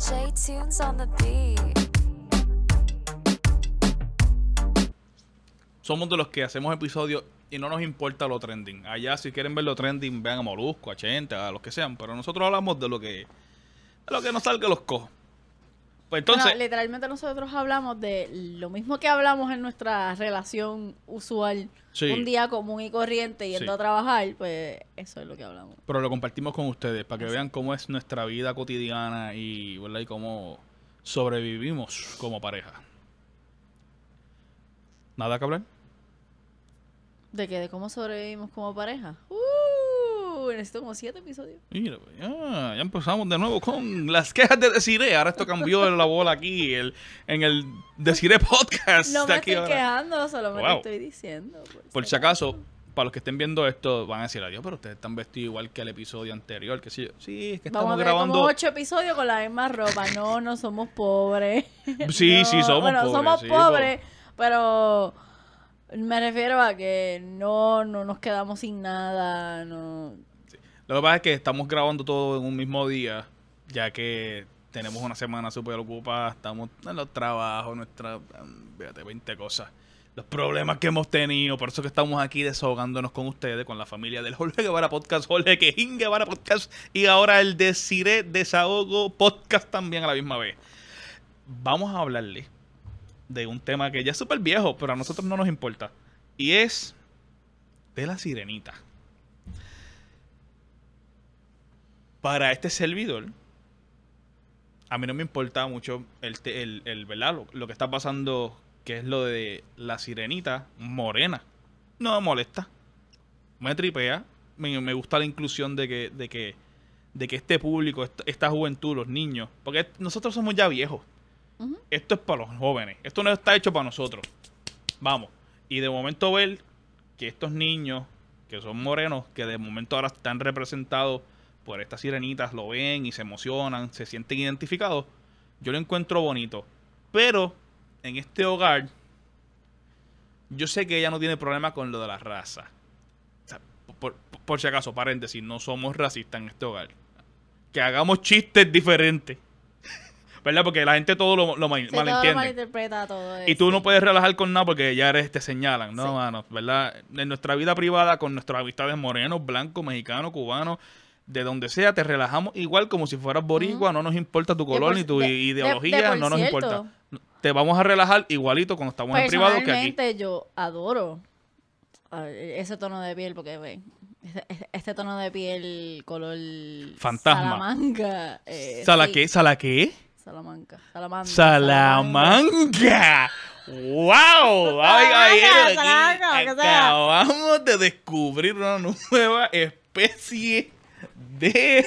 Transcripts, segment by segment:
On the beat. Somos de los que hacemos episodios y no nos importa lo trending. Allá, si quieren ver lo trending, vean a Molusco, a Chente, a los que sean. Pero nosotros hablamos de lo que, de lo que nos salga los cojos. Pues entonces, Bueno, literalmente nosotros hablamos de lo mismo que hablamos en nuestra relación usual, Sí. un día común y corriente yendo Sí. a trabajar, pues eso es lo que hablamos. pero lo compartimos con ustedes para que vean cómo es nuestra vida cotidiana y, ¿verdad? y cómo sobrevivimos como pareja. ¿Nada que hablar? ¿De qué? ¿De cómo sobrevivimos como pareja? Uh, necesito como siete episodios. Mira, ya, ya empezamos de nuevo con las quejas de Desiree. Ahora esto cambió la bola aquí el, en el Desiree Podcast. No me aquí estoy ahora. quejando, solo me Wow. estoy diciendo. Por si acaso, para los que estén viendo esto, van a decir, adiós, pero ustedes están vestidos igual que el episodio anterior. Que sí, sí, es que Vamos a estamos ver grabando. como ocho episodios con la misma ropa. No, no somos pobres. Sí, No, sí, somos bueno, pobres, somos sí, pobres, pero me refiero a que no, no nos quedamos sin nada. No. Lo que pasa es que estamos grabando todo en un mismo día, ya que tenemos una semana súper ocupada, estamos en los trabajos, nuestra, fíjate, 20 cosas. Los problemas que hemos tenido, por eso que estamos aquí desahogándonos con ustedes, con la familia del Jorge Guevara Podcast, Jorge Quejín Guevara Podcast y ahora el Desiré Desahogo Podcast también a la misma vez. Vamos a hablarle de un tema que ya es súper viejo, pero a nosotros no nos importa. Y es de la sirenita. Para este servidor, a mí no me importa mucho el, el, el ¿verdad? Lo, lo que está pasando, que es lo de la sirenita morena. No me molesta. Me tripea. Me, me gusta la inclusión de que, de que, de que este público, esta, esta juventud, los niños, porque nosotros somos ya viejos. Esto es para los jóvenes. Esto no está hecho para nosotros. Vamos. Y de momento ver que estos niños, que son morenos, que de momento ahora están representados por estas sirenitas, lo ven y se emocionan, se sienten identificados, yo lo encuentro bonito. Pero en este hogar, yo sé que ella no tiene problema con lo de la raza. O sea, por, por- por si acaso, paréntesis, no somos racistas en este hogar. Que hagamos chistes diferentes. ¿Verdad? Porque la gente todo lo, lo mal- Sí, todo lo malinterpreta todo Y tú no puedes relajar con nada porque ya eres, te señalan, ¿no, Sí. mano? ¿Verdad? En nuestra vida privada, con nuestras amistades morenos, blancos, mexicanos, cubanos, de donde sea, te relajamos igual como si fueras boricua, no nos importa tu color ni tu de- ideología, de- no nos cierto. importa. Te vamos a relajar igualito cuando estamos en privado que aquí. Yo adoro ah, ese tono de piel porque ve, este, tono de piel color Fantasma. Salamanca. eh, ¿Sala sí, qué? ¿Sala qué? Salamanca. Salamandra. ¡Salamanca! ¡Wow! Ay, ay, Salamanca, Salamanca, sea. acabamos de descubrir una nueva especie de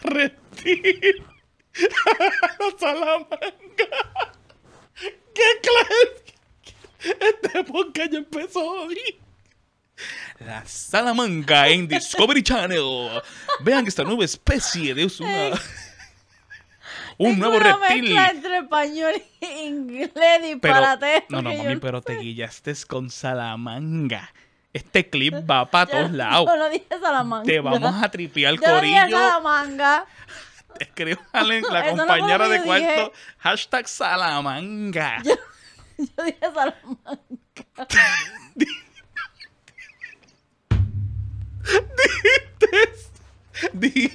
reptil. Salamanca. ¿Qué clase? Este podcast ya empezó hoy. La Salamanca en Discovery Channel. Vean esta nueva especie de una- un Es nuevo una reptil. entre español e inglés Pero, disparatero. no, no, mami, pero te guillaste con Salamanga. Este clip va para todos lados. Yo no dije Salamanca. Te vamos a tripear Yo no dije corillo. Salamanga. Escríbanle la no compañera de yo cuarto. dije. Hashtag Salamanga. Yo dije Salamanca. Dijiste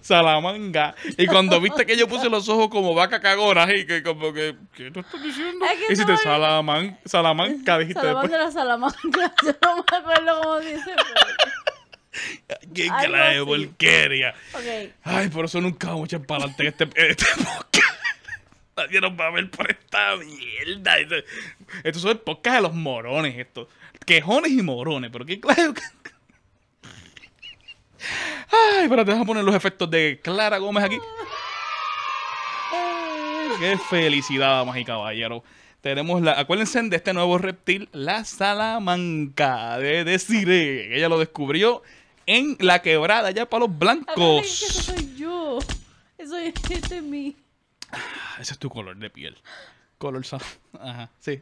Salamanga. Y cuando viste que yo puse los ojos como vaca cagona, y que como que, ¿qué tú estás diciendo? Es que Hiciste no Salaman, Salamanca, dijiste Salamanca después. era Salamanca. Yo no me acuerdo cómo dice. ¡Qué clase de porquería! Ay, por eso nunca vamos a echar para adelante en este, en este podcast. Nadie nos va a ver por esta mierda. Esto- Estos son el podcast de los morones, estos. Quejones y morones, pero qué claro. Ay, espérate, déjame poner los efectos de Clara Gómez aquí. Ay, qué felicidad, damas y caballeros. Tenemos la, acuérdense de este nuevo reptil, la salamanca de Desiree. Ella lo descubrió en la quebrada, allá para los que eso blancos. soy yo. Eso es, este es mi. Ah, Ese es tu color de piel. Color sal. Ajá, sí.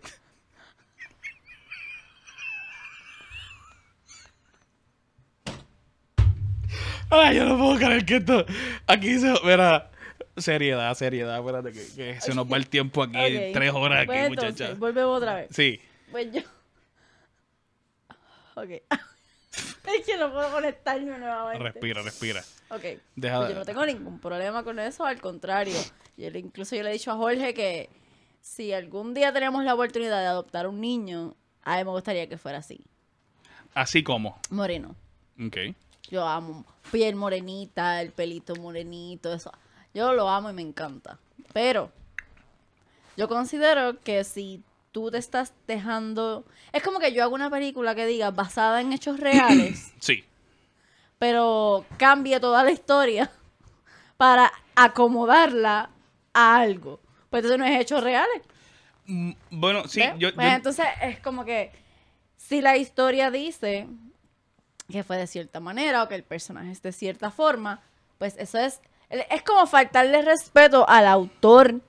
Ay, yo no puedo creer que esto. Aquí se. Mira. Seriedad, seriedad, espérate que, que se nos va el tiempo aquí, tres horas aquí, Pues muchacha. entonces, volvemos otra vez. Sí, Pues yo. Ok. es que no puedo conectarme nuevamente. respira, respira. Ok. Deja Pues yo no tengo ningún problema con eso, al contrario. Yo incluso yo le he dicho a Jorge que si algún día tenemos la oportunidad de adoptar un niño, a mí me gustaría que fuera así. Así como. Moreno. Ok. Yo amo piel morenita, el pelito morenito, eso. Yo lo amo y me encanta. Pero yo considero que si tú te estás dejando... Es como que yo hago una película que diga basada en hechos reales, Sí. pero cambie toda la historia para acomodarla a algo. Pues entonces no es hechos reales. Mm, Bueno, sí, Pues entonces es como que si la historia dice que fue de cierta manera o que el personaje es de cierta forma, pues eso es es como faltarle respeto al autor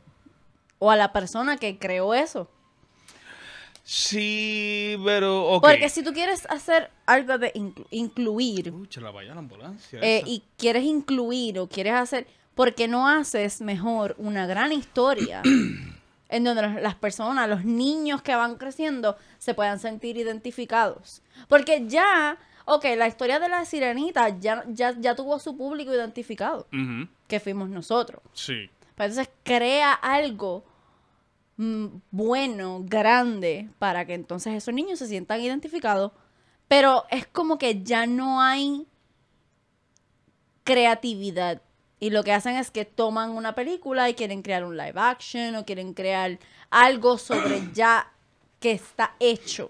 o a la persona que creó eso. Sí, pero. Porque si tú quieres hacer algo de inclu- incluir Escucha, la vaya la ambulancia. eh, y quieres incluir o quieres hacer, ¿por qué no haces mejor una gran historia en donde las personas, los niños que van creciendo, se puedan sentir identificados? Porque ya, ok, la historia de la sirenita ya, ya, ya tuvo su público identificado, que fuimos nosotros. Sí. Pero entonces crea algo mm, bueno, grande, para que entonces esos niños se sientan identificados. Pero es como que ya no hay creatividad. Y lo que hacen es que toman una película y quieren crear un live action o quieren crear algo sobre ya que está hecho.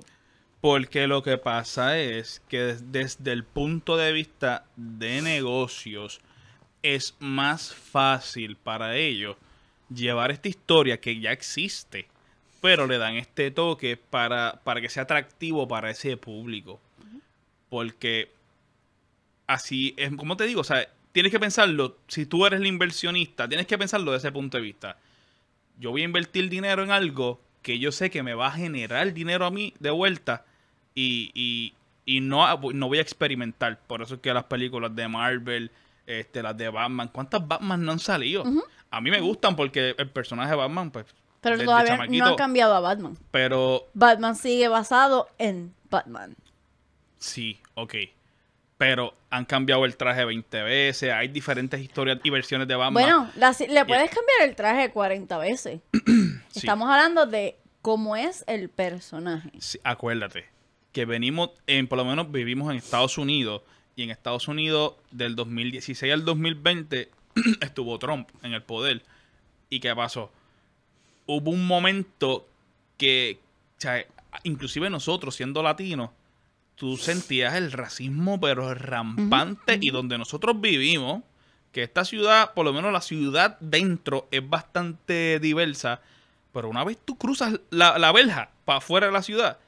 Porque lo que pasa es que des- desde el punto de vista de negocios es más fácil para ellos llevar esta historia que ya existe, pero le dan este toque para, para que sea atractivo para ese público. Porque así es, como te digo, o sea, tienes que pensarlo, si tú eres el inversionista, tienes que pensarlo desde ese punto de vista. Yo voy a invertir dinero en algo que yo sé que me va a generar dinero a mí de vuelta y, y, y no, no voy a experimentar. Por eso es que las películas de Marvel, este, las de Batman, ¿cuántas Batman no han salido? A mí me gustan porque el personaje de Batman, pues, Pero todavía no han cambiado a Batman. pero Batman sigue basado en Batman. Sí, ok. Pero han cambiado el traje 20 veces, hay diferentes historias y versiones de Batman. Bueno, la- le puedes cambiar el traje 40 veces. Sí. Estamos hablando de cómo es el personaje. Sí, acuérdate que venimos, en, por lo menos vivimos en Estados Unidos y en Estados Unidos del 2016 al 2020 estuvo Trump en el poder. ¿Y qué pasó? Hubo un momento que, o sea, inclusive nosotros siendo latinos, tú sentías el racismo pero rampante y donde nosotros vivimos, que esta ciudad, por lo menos la ciudad dentro es bastante diversa, pero una vez tú cruzas la, la verja para afuera de la ciudad,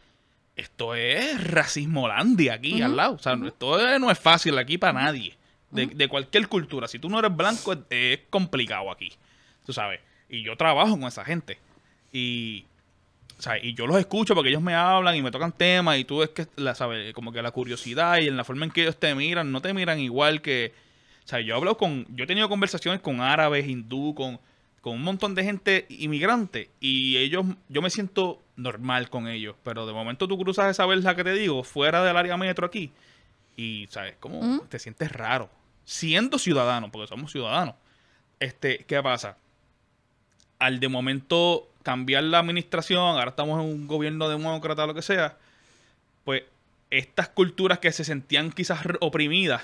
esto es racismolandia aquí Ujú, al lado. O sea, esto es- no es fácil aquí para nadie. De, de cualquier cultura. Si tú no eres blanco, es, es complicado aquí. Tú sabes. Y yo trabajo con esa gente. Y, o sea, y yo los escucho porque ellos me hablan y me tocan temas. Y tú ves que, la, ¿sabes? Como que la curiosidad y en la forma en que ellos te miran, no te miran igual que. O sea, yo hablo con. Yo he tenido conversaciones con árabes, hindú, con, con un montón de gente inmigrante. Y ellos, yo me siento normal con ellos. Pero de momento tú cruzas esa verja que te digo, fuera del área metro aquí. Y, ¿sabes? Como Ujú. te sientes raro. Siendo ciudadano, porque somos ciudadanos. Este, ¿qué pasa? Al de momento cambiar la administración, ahora estamos en un gobierno demócrata, lo que sea, pues estas culturas que se sentían quizás oprimidas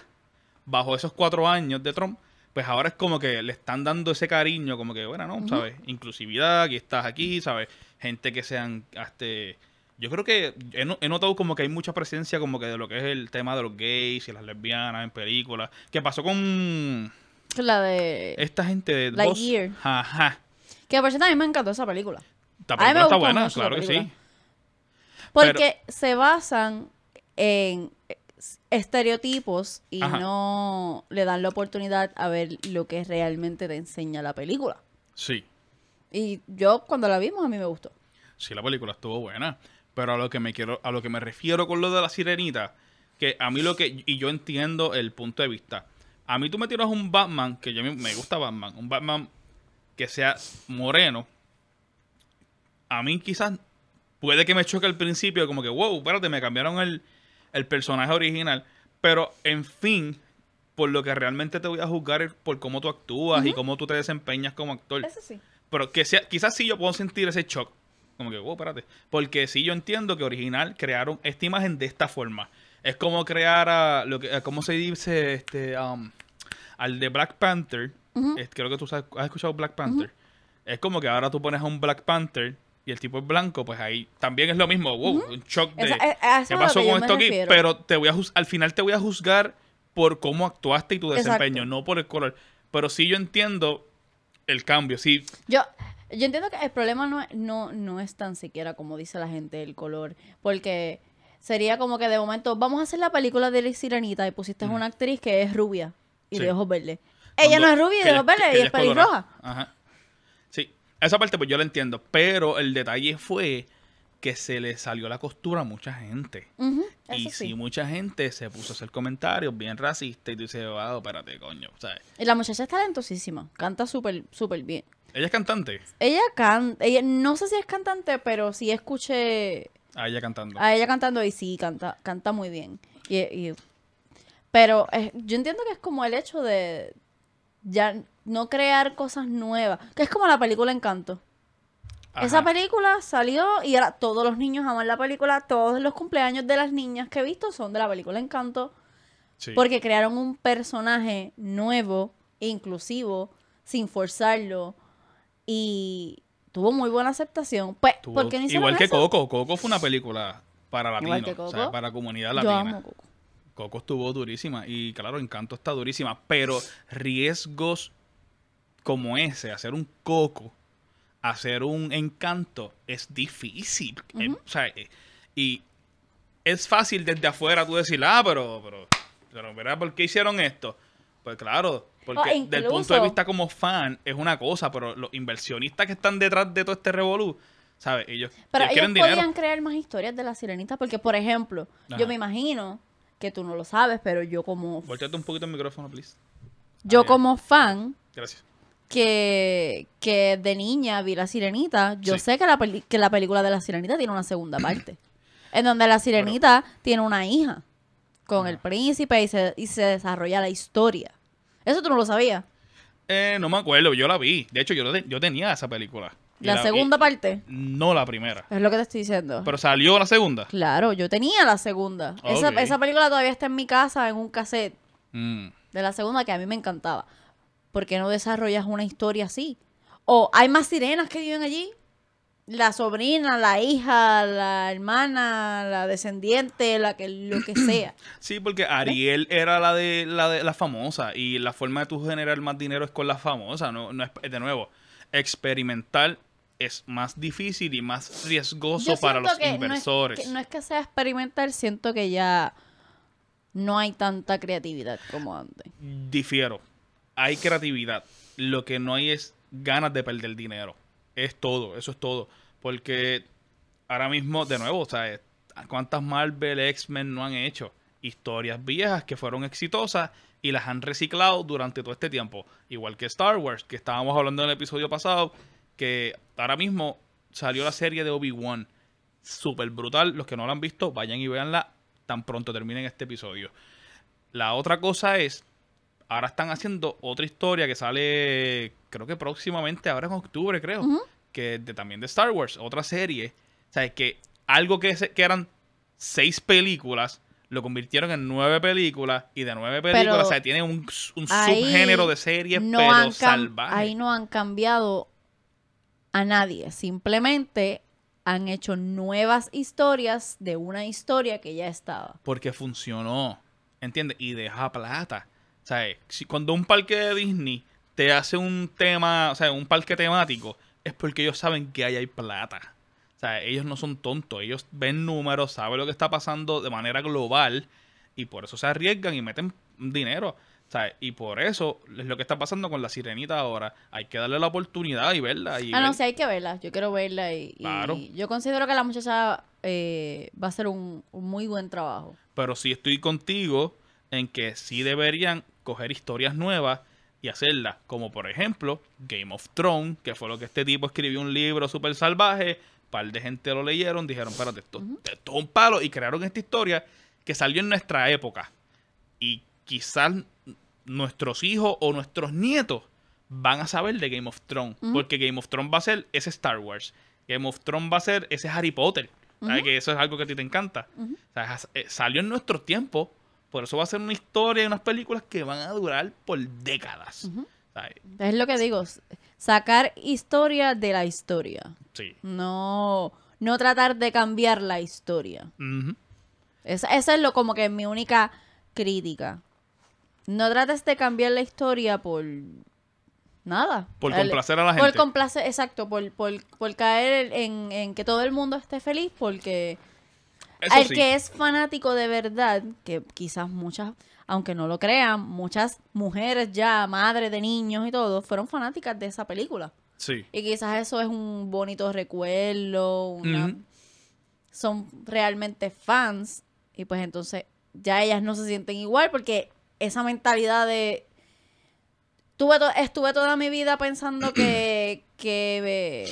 bajo esos cuatro años de Trump, pues ahora es como que le están dando ese cariño, como que, bueno, ¿no? ¿Sabes? Inclusividad, aquí estás aquí, ¿sabes? Gente que sean, este... Yo creo que he, no- he notado como que hay mucha presencia como que de lo que es el tema de los gays y las lesbianas en películas. ¿Qué pasó con La de... esta gente de Lightyear. Ajá. Que por cierto a mí me encantó esa película. La A mí me película está buena, claro la que película. sí. Porque se basan en estereotipos y Ajá. no le dan la oportunidad a ver lo que realmente te enseña la película. Sí. Y yo cuando la vimos a mí me gustó. Sí, la película estuvo buena. Pero a lo que me quiero, a lo que me refiero con lo de la sirenita, que a mí lo que, y yo entiendo el punto de vista, A mí tú me tiras un Batman, que yo me me gusta Batman, un Batman que sea moreno. A mí quizás puede que me choque al principio, como que, wow, espérate, me cambiaron el, el personaje original. Pero, en fin, por lo que realmente te voy a juzgar es por cómo tú actúas y cómo tú te desempeñas como actor. Eso sí. Pero que sea, quizás sí yo puedo sentir ese shock. Como que, wow, espérate. Porque sí yo entiendo que original crearon esta imagen de esta forma. Es como crear a lo que, a- ¿cómo se dice? Este, um, al de Black Panther. es- creo que tú has escuchado Black Panther. Es como que ahora tú pones a un Black Panther y el tipo es blanco, pues ahí también es lo mismo. Wow, un shock de Esa- eh, a qué pasó con esto aquí. Pero te voy a al final te voy a juzgar por cómo actuaste y tu Exacto. desempeño, no por el color. Pero sí yo entiendo el cambio. Sí, Yo, yo entiendo que el problema no, es- no, no es tan siquiera como dice la gente el color, porque sería como que de momento vamos a hacer la película de la sirenita y pusiste a una actriz que es rubia y Sí. de ojos verdes. Ella no es rubia y de ojos verdes y ella es pelirroja. Ajá. Esa parte pues yo la entiendo, pero el detalle fue que se le salió la costura a mucha gente. Y sí, mucha gente se puso a hacer comentarios bien racistas y tú dices, wow, espérate, coño. Sea, Y la muchacha es talentosísima, canta súper, súper bien. ella es cantante. Ella canta, ella, no sé si es cantante, pero sí escuché A ella cantando. a ella cantando y sí, canta, canta muy bien. Y, y- pero eh, yo entiendo que es como el hecho de ya no crear cosas nuevas, que es como la película Encanto. Esa película salió y ahora todos los niños aman la película, todos los cumpleaños de las niñas que he visto son de la película Encanto, Sí. porque crearon un personaje nuevo, inclusivo, sin forzarlo y tuvo muy buena aceptación. Pues, Tuvo- ¿por qué no hicieron igual que eso? Coco. Coco fue una película para latinos. O sea, para comunidad Yo latina. amo Coco. Coco estuvo durísima y claro, Encanto está durísima, pero riesgos como ese, hacer un Coco, hacer un Encanto, es difícil. Eh, o sea, eh, y es fácil desde afuera tú decir, ah, pero, pero, pero, ¿verdad? ¿Por qué hicieron esto? Pues claro, porque O del punto de incluso- vista como fan es una cosa, pero los inversionistas que están detrás de todo este revolú, ¿sabes? Ellos, Pero ellos ellos podían dinero. crear más historias de la sirenita, porque por ejemplo, Ajá. yo me imagino que tú no lo sabes, pero yo como Volteate un poquito el micrófono, please. yo como fan Gracias. que, que de niña vi la sirenita, yo Sí. sé que la, peli- que la película de la sirenita tiene una segunda parte. en donde la sirenita tiene una hija con el príncipe y se, y se desarrolla la historia. Eso tú no lo sabías. Eh, no me acuerdo, yo la vi. De hecho, yo, yo tenía esa película. La segunda y- parte. No la primera. Es lo que te estoy diciendo. Pero salió la segunda. Claro, yo tenía la segunda. Esa, esa película todavía está en mi casa en un cassette Mm. de la segunda que a mí me encantaba. ¿Por qué no desarrollas una historia así? O hay más sirenas que viven allí. La sobrina, la hija, la hermana, la descendiente, la que lo que sea. Sí, porque Ariel era la de la de la famosa y la forma de tú generar más dinero es con la famosa, no, no es de nuevo. Experimental es más difícil y más riesgoso Yo para los que no es inversores. que- No es, que sea experimental, siento que ya no hay tanta creatividad como antes. Difiero. Hay creatividad. Lo que no hay es ganas de perder dinero. Es todo, eso es todo. Porque ahora mismo, de nuevo, sea, ¿cuántas Marvel, X-Men no han hecho? Historias viejas que fueron exitosas y las han reciclado durante todo este tiempo. Igual que Star Wars, que estábamos hablando en el episodio pasado, que ahora mismo salió la serie de Obi-Wan. Súper brutal. Los que no la han visto, vayan y véanla tan pronto terminen este episodio. La otra cosa es, ahora están haciendo otra historia que sale, creo que próximamente, ahora en octubre, creo, que es de, también de Star Wars, otra serie. O sea, que algo que, se- que eran seis películas, lo convirtieron en nueve películas, y de nueve películas, o sea, tiene un, subgénero de serie, no pero salvaje. Ahí no han cambiado a nadie. Simplemente han hecho nuevas historias de una historia que ya estaba. Porque funcionó, ¿entiendes? Y deja plata. O sea, si cuando un parque de Disney te hace un tema, o sea, un parque temático, es porque ellos saben que ahí hay plata. O sea, ellos no son tontos, ellos ven números, saben lo que está pasando de manera global y por eso se arriesgan y meten dinero. Y por eso es lo que está pasando con la sirenita ahora. Hay que darle la oportunidad y verla. Y ah, no, sí, hay que verla. Yo quiero verla y, y Claro. yo considero que la muchacha eh, va a hacer un, un muy buen trabajo. Pero sí estoy contigo en que sí deberían coger historias nuevas y hacerlas. Como por ejemplo Game of Thrones, que fue lo que este tipo escribió un libro súper salvaje. Un par de gente lo leyeron, dijeron, espérate, esto, esto es un palo. Y crearon esta historia que salió en nuestra época. Y quizás nuestros hijos o nuestros nietos van a saber de Game of Thrones. Porque Game of Thrones va a ser ese Star Wars. Game of Thrones va a ser ese Harry Potter. ¿Sabes? Que eso es algo que a ti te encanta. O sea, has- eh, salió en nuestro tiempo. Por eso va a ser una historia y unas películas que van a durar por décadas. Es lo que digo, sacar historia de la historia. Sí. No, no tratar de cambiar la historia. Esa, esa es lo como que mi única crítica. No trates de cambiar la historia por nada. Por complacer a la Por gente. complacer, exacto, por, por, por caer en, en que todo el mundo esté feliz, porque Eso el sí. que es fanático de verdad, que quizás muchas, aunque no lo crean, muchas mujeres ya, madres de niños y todo, fueron fanáticas de esa película. Sí. Y quizás eso es un bonito recuerdo, una- son realmente fans y pues entonces ya ellas no se sienten igual porque esa mentalidad de... Tuve to- estuve toda mi vida pensando que, que,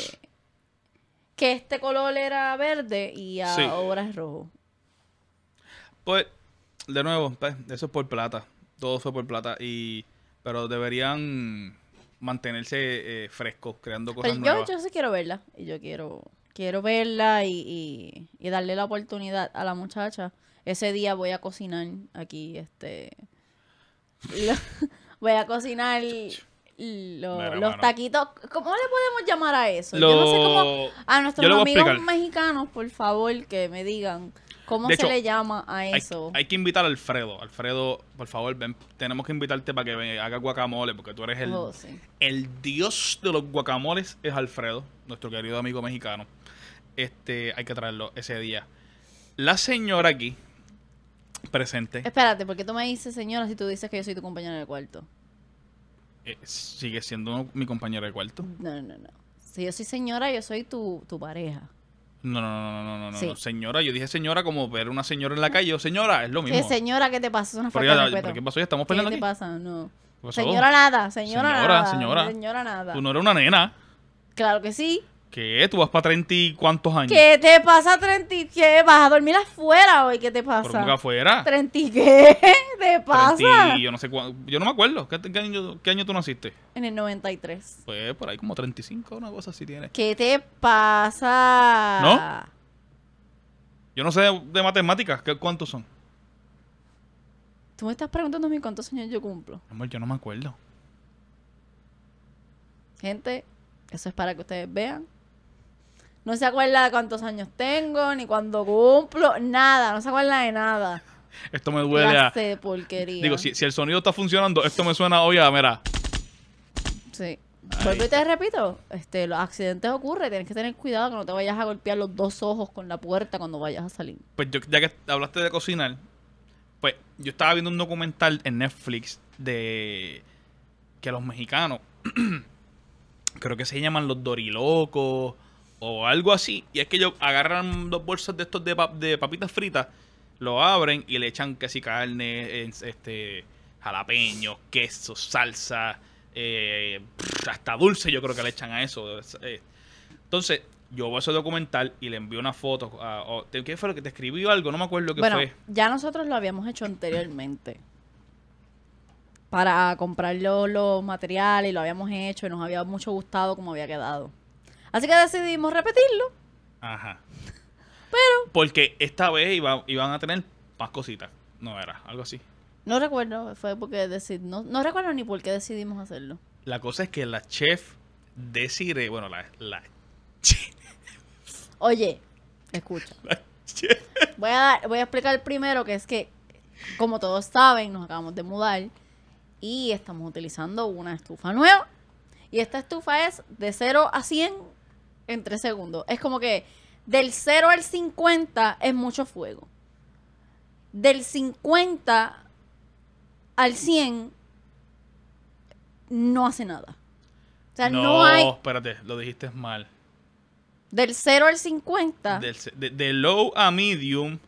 que este color era verde y Sí. ahora es rojo. Pues, de nuevo, pues, eso es por plata. Todo fue por plata. Y, pero deberían mantenerse eh, frescos, creando cosas Pero yo, nuevas. yo sí quiero verla y yo quiero quiero verla y, y, y darle la oportunidad a la muchacha. Ese día voy a cocinar aquí, este... lo- voy a cocinar lo- Mira, los mano. taquitos. ¿Cómo le podemos llamar a eso? Yo no sé cómo... A nuestros a amigos explicar. mexicanos, por favor, que me digan cómo De se hecho, le llama a eso. hay que invitar a Alfredo. Alfredo, por favor, ven, tenemos que invitarte para que haga guacamole, porque tú eres el, Oh, sí. el dios de los guacamoles, es Alfredo, nuestro querido amigo mexicano. Este, hay que traerlo ese día. La señora aquí, presente, Espérate, porque tú me dices, señora, si tú dices que yo soy tu compañera de cuarto. eh, sigue siendo mi compañera de cuarto. No, no, no. Si yo soy señora, yo soy tu, tu pareja. No, no, no, no, no, no, Sí. no. Señora, yo dije señora como ver una señora en la calle. Yo, señora, es lo mismo. ¿Qué señora? ¿Qué te pasa? Es una falta de respeto. ¿pero ¿Qué pasó? ¿Ya estamos ¿Qué peleando te aquí? pasa? No. ¿Qué pasó? Señora nada, señora, Señora, nada. señora. Señora nada. Tú no eres una nena. Claro que sí. ¿Qué? ¿Tú vas para treinta y cuántos años? ¿Qué te pasa, Trenti? ¿Qué? ¿Vas a dormir afuera hoy? ¿Qué te ¿Por pasa? qué afuera? ¿Trenti qué? ¿Te pasa? 30 y yo no sé cuándo. Yo no me acuerdo. ¿Qué, qué año, qué año tú naciste? En el 93. Pues por ahí como 35, una cosa así tiene. ¿Qué te pasa? ¿No? Yo no sé de, de matemáticas. ¿qué, ¿Cuántos son? Tú me estás preguntando a mí cuántos años yo cumplo. Amor, yo no me acuerdo. Gente, eso es para que ustedes vean. No se acuerda de cuántos años tengo, ni cuándo cumplo, nada. No se acuerda de nada. Esto me duele a... Clase de porquería. Digo, si, si el sonido está funcionando, esto me suena hoy a, mira. Sí. Vuelvo y te repito, este, los accidentes ocurren, tienes que tener cuidado que no te vayas a golpear los dos ojos con la puerta cuando vayas a salir. Pues yo, ya que hablaste de cocinar, pues yo estaba viendo un documental en Netflix de que los mexicanos, creo que se llaman los dorilocos o algo así, y es que ellos agarran dos bolsas de estos de, pap- de papitas fritas, lo abren y le echan que si carne, este jalapeños, queso, salsa, eh, hasta dulce yo creo que le echan a eso. eh. Entonces, yo veo ese documental y le envío una foto. A, o- ¿te- ¿Qué fue lo que te escribió algo? No me acuerdo qué Bueno, fue. ya nosotros lo habíamos hecho anteriormente. Para comprar lo- los materiales, lo habíamos hecho y nos había mucho gustado como había quedado. Así que decidimos repetirlo. Ajá. Pero Porque esta vez iba- iban a tener más cositas. No era, algo así. no recuerdo, fue porque decid, no, no recuerdo ni por qué decidimos hacerlo. La cosa es que la chef decide, bueno, la, la Oye, escucha. chef, Voy a, dar- voy a explicar primero que es que, como todos saben, nos acabamos de mudar y estamos utilizando una estufa nueva. Y esta estufa es de 0 a 100 en 3 segundos. Es como que del 0 al 50 es mucho fuego. Del 50 al 100 no hace nada. O sea, no, hay... espérate, lo dijiste mal. Del 0 al 50 Del de, de low a medium,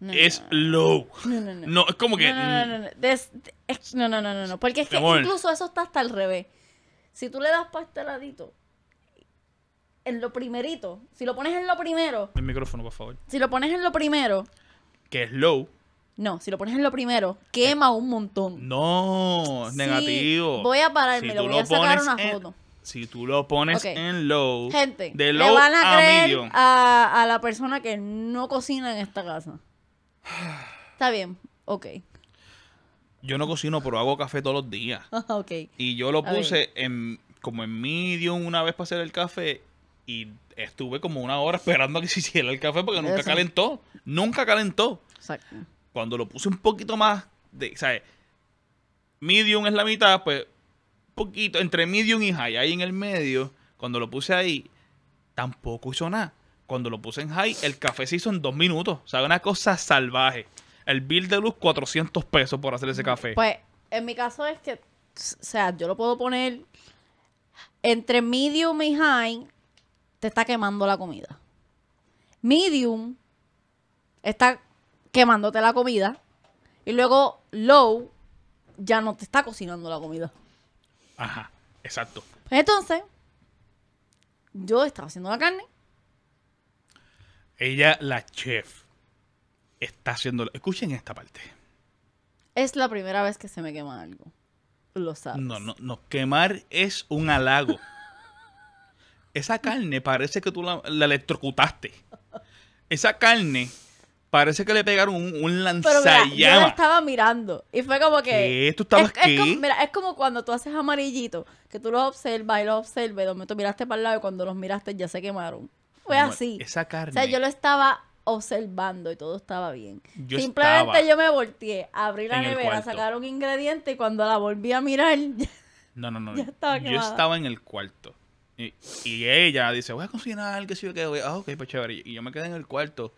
No, es no, low. No, no, no. No, es como que. No, no, no, no, no. Des- es- no, no, no, no, no. Porque es que incluso eso está hasta al revés. Si tú le das para este ladito, en lo primerito, si lo pones en lo primero, El micrófono, por favor. si lo pones en lo primero, Que es low. no, si lo pones en lo primero, quema un montón. No, es Sí, negativo. voy a pararme, Si le voy lo a sacar una en- foto. Si tú lo pones en low. Gente, de le low van a creer medium. a, a la persona que no cocina en esta casa. Está bien, ok. Yo no cocino, pero hago café todos los días. ok. Y yo lo puse en como en medium una vez para hacer el café. Y estuve como una hora esperando a que se hiciera el café porque nunca Eso. calentó. Nunca calentó. Exacto. Cuando lo puse un poquito más de, ¿sabes? Medium es la mitad, pues poquito, entre medium y high, ahí en el medio, cuando lo puse ahí, tampoco hizo nada. Cuando lo puse en high, el café se hizo en dos minutos. O sea, una cosa salvaje. El bill de luz, 400 pesos por hacer ese café. Pues en mi caso es que, o sea, yo lo puedo poner entre medium y high, te está quemando la comida. Medium está quemándote la comida. Y luego low ya no te está cocinando la comida. Ajá, exacto. Pues entonces, yo estaba haciendo la carne. Ella, la chef, está haciendo... Escuchen esta parte. Es la primera vez que se me quema algo. Lo sabes. No, no, no. Quemar es un halago. Esa carne parece que tú la, la electrocutaste. Esa carne parece que le pegaron un, un Pero mira, yo la lanzallamas. estaba mirando. Y fue como que. ¿Qué? ¿Tú estabas es, es como, mira, es como cuando tú haces amarillito, que tú los observas y los observas, y de momento miraste para el lado y cuando los miraste ya se quemaron. Fue Amor, así. Esa O carne. sea, yo lo estaba observando y todo estaba bien. Yo Simplemente estaba yo me volteé, abrí la nevera, sacar un ingrediente y cuando la volví a mirar, ya- No, no, no. Ya estaba yo estaba en el cuarto. Y, y ella dice, voy a cocinar, que sí, que voy. Ah, ok, pues chévere. Y yo me quedé en el cuarto.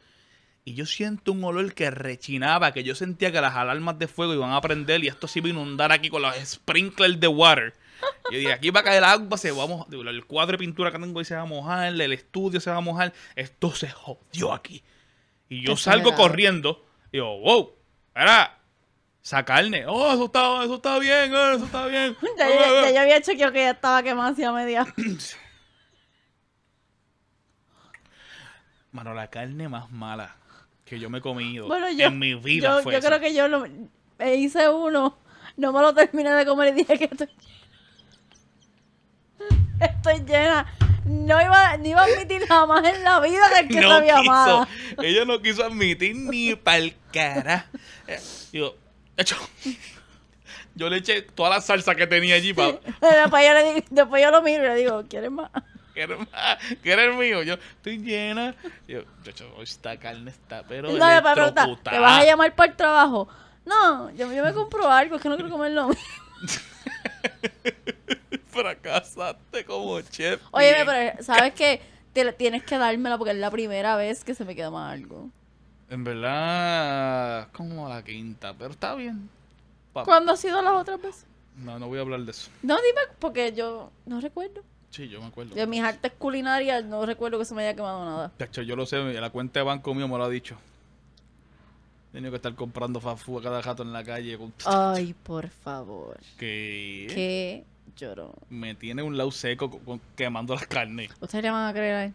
Y yo siento un olor que rechinaba, que yo sentía que las alarmas de fuego iban a prender y esto se iba a inundar aquí con los sprinklers de water. Yo dije, aquí va a caer agua, se va a mojar. Digo, El cuadro de pintura que tengo ahí se va a mojar, el estudio se va a mojar. Esto se jodió aquí. Y yo Qué salgo corriendo y digo, wow, era esa carne. Oh, eso está, eso está bien, eh, eso está bien. ya, ya- ya yo había chequeado que ya estaba quemada hacia media. Mano, la carne más mala que yo me he comido Bueno, yo, en mi vida yo, fue yo esa. creo que yo lo, me hice uno, no me lo terminé de comer y dije que estoy estoy llena. No iba, ni iba a admitir jamás en la vida que el que no sabía quiso, ella no quiso admitir ni pa'l cara. Eh, Hecho, yo le eché toda la salsa que tenía allí para Después yo, le digo- después yo lo miro y le digo, ¿quieres más? querer más, querer mío. Yo estoy llena. Yo, de hecho, esta carne está, pero No, pregunta, ¿te vas a llamar para el trabajo? No, yo, yo me compro algo, es que no quiero comerlo. Fracasaste como chef. Oye, pero ¿sabes qué? Te- Tienes que dármela porque es la primera vez que se me queda mal algo. En verdad, como la quinta, pero está bien. Pa- ¿Cuándo ha sido las otras veces? No, no voy a hablar de eso. No, dime, porque yo no recuerdo. Sí, yo me acuerdo. De mis artes culinarias no recuerdo que se me haya quemado nada. Tacho, yo lo sé, la cuenta de banco mío me lo ha dicho. He tenido que estar comprando food a cada rato en la calle. con- Ay, por favor. Que Qué llorón. me tiene un lado seco con- con- quemando las carnes. ¿Ustedes le van a creer a él?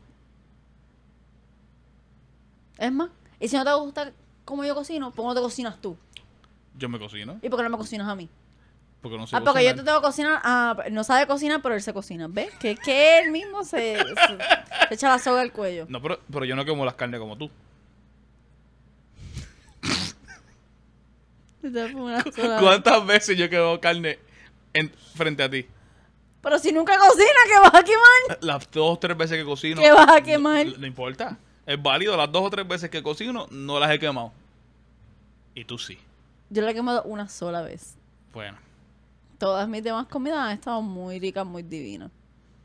Es más, y si no te gusta cómo yo cocino, ¿por qué no te cocinas tú? Yo me cocino, ¿Y por qué no me cocinas a mí? porque no sé Ah, porque yo te cocinar. tengo que cocinar. Ah, no sabe cocinar, pero él se cocina. ¿Ves? Que, que él mismo se, se- se echa la soga al cuello. No, pero, pero yo no quemo las carnes como tú. ¿Cuántas veces yo quemo carne en, frente a ti? Pero si nunca cocina, ¿qué vas a quemar? Las dos o tres veces que cocino. ¿Qué vas a quemar? No, no importa. Es válido. Las dos o tres veces que cocino, no las he quemado. Y tú sí. Yo la he quemado una sola vez. Bueno. Todas mis demás comidas han estado muy ricas, muy divinas.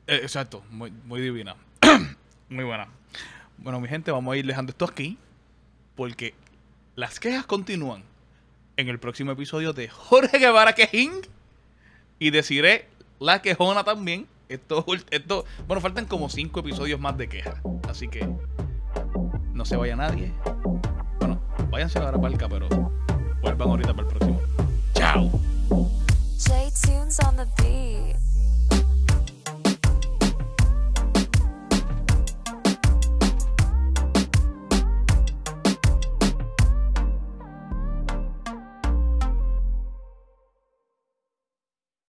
Eh, exacto, muy, muy divina. muy buena. Bueno, mi gente, vamos a ir dejando esto aquí. Porque las quejas continúan en el próximo episodio de Jorge Guevara Quejín. Y deciré la quejona también. Esto, esto, bueno, faltan como cinco episodios más de quejas. Así que no se vaya nadie. Bueno, váyanse ahora palca, pero vuelvan ahorita para el próximo. Chao.